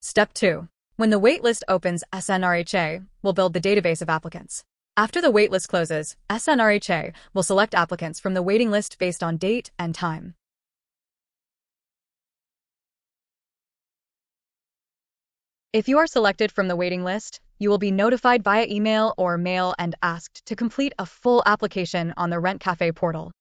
Step 2. When the waitlist opens, SNRHA will build the database of applicants. After the waitlist closes, SNRHA will select applicants from the waiting list based on date and time. If you are selected from the waiting list, you will be notified via email or mail and asked to complete a full application on the Rent Cafe portal.